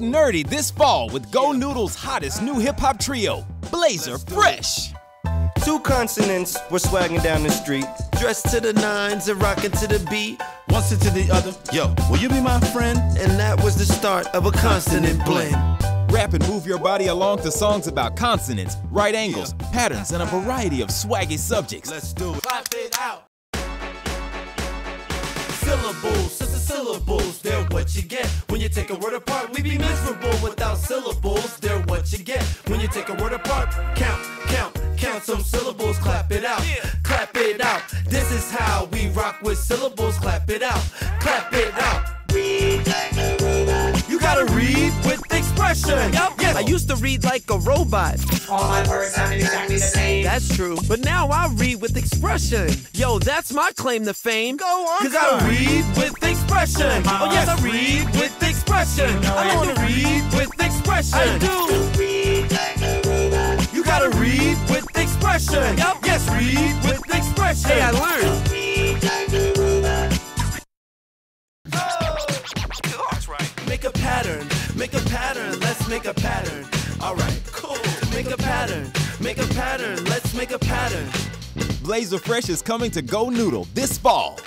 Get nerdy this fall with Go Noodle's hottest new hip hop trio, Blazer Fresh. Two consonants were swagging down the street, dressed to the nines and rocking to the beat. One sit to the other. Yo, will you be my friend? And that was the start of a consonant blend. Rap and move your body along to songs about consonants, right angles, patterns, and a variety of swaggy subjects. Let's do it. Clap it out. Take a word apart, we be miserable without syllables. They're what you get. When you take a word apart, count, count, count some syllables, clap it out, clap it out. This is how we rock with syllables, clap it out, clap it out. You gotta read with expression. Yup, yes, I used to read like a robot. All my words sound exactly the same. That's true. But now I read with expression. Yo, that's my claim to fame. Go on. Cause I read with expression. Oh yes, I read with expression. I want to read with expression. I do. You gotta read with expression. Yup. Yes, read with expression. Hey, I learned. Make a pattern, make a pattern, let's make a pattern. Alright, cool. Make a pattern, make a pattern, let's make a pattern. Blazer Fresh is coming to Go Noodle this fall.